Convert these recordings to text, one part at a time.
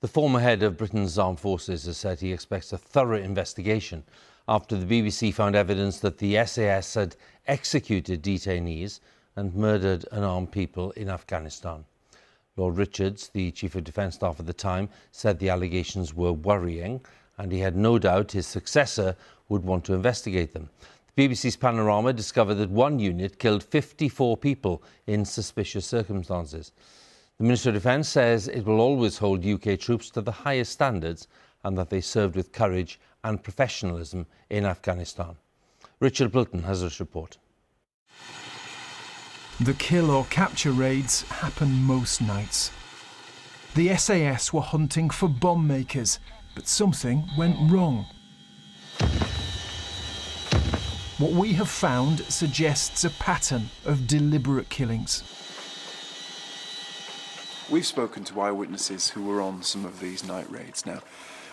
The former head of Britain's armed forces has said he expects a thorough investigation after the BBC found evidence that the SAS had executed detainees and murdered unarmed people in Afghanistan. Lord Richards, the Chief of Defence Staff at the time, said the allegations were worrying and he had no doubt his successor would want to investigate them. The BBC's Panorama discovered that one unit killed 54 people in suspicious circumstances. The Minister of Defence says it will always hold UK troops to the highest standards and that they served with courage and professionalism in Afghanistan. Richard Bilton has this report. The kill or capture raids happen most nights. The SAS were hunting for bomb makers, but something went wrong. What we have found suggests a pattern of deliberate killings. We've spoken to eyewitnesses who were on some of these night raids now.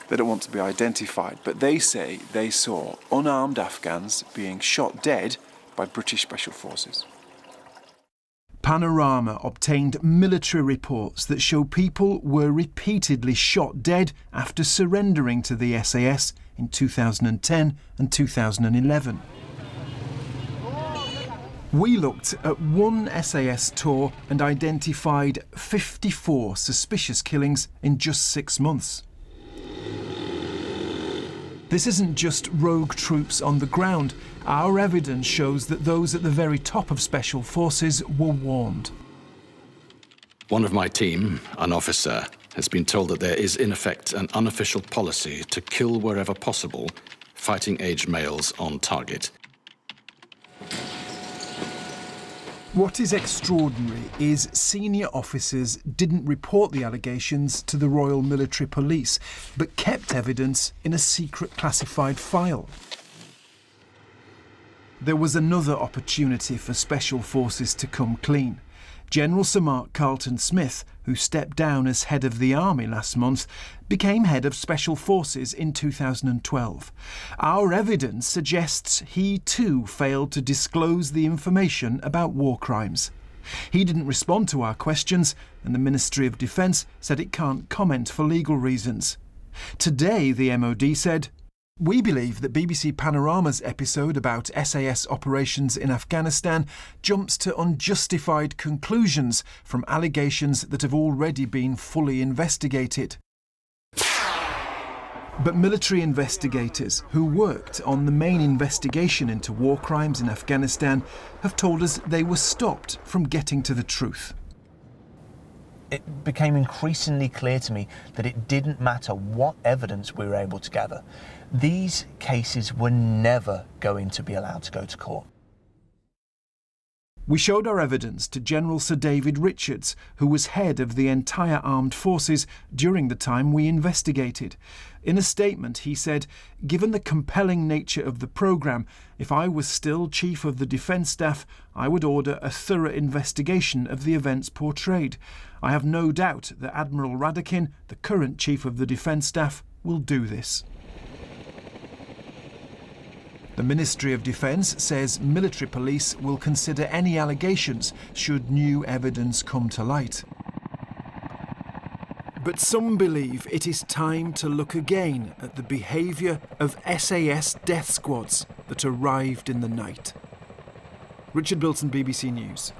They don't want to be identified, but they say they saw unarmed Afghans being shot dead by British Special Forces. Panorama obtained military reports that show people were repeatedly shot dead after surrendering to the SAS in 2010 and 2011. We looked at one SAS tour and identified 54 suspicious killings in just six months. This isn't just rogue troops on the ground. Our evidence shows that those at the very top of Special Forces were warned. One of my team, an officer, has been told that there is in effect an unofficial policy to kill wherever possible fighting age males on target. What is extraordinary is senior officers didn't report the allegations to the Royal Military Police, but kept evidence in a secret classified file. There was another opportunity for Special Forces to come clean. General Sir Mark Carleton Smith, who stepped down as head of the Army last month, became head of Special Forces in 2012. Our evidence suggests he too failed to disclose the information about war crimes. He didn't respond to our questions, and the Ministry of Defence said it can't comment for legal reasons. Today, the MOD said we believe that BBC Panorama's episode about SAS operations in Afghanistan jumps to unjustified conclusions from allegations that have already been fully investigated. But military investigators who worked on the main investigation into war crimes in Afghanistan have told us they were stopped from getting to the truth it became increasingly clear to me that it didn't matter what evidence we were able to gather. These cases were never going to be allowed to go to court. We showed our evidence to General Sir David Richards, who was head of the entire armed forces during the time we investigated. In a statement, he said, Given the compelling nature of the programme, if I was still Chief of the Defence Staff, I would order a thorough investigation of the events portrayed. I have no doubt that Admiral Radakin, the current Chief of the Defence Staff, will do this. The Ministry of Defence says military police will consider any allegations should new evidence come to light. But some believe it is time to look again at the behaviour of SAS death squads that arrived in the night. Richard Bilton, BBC News.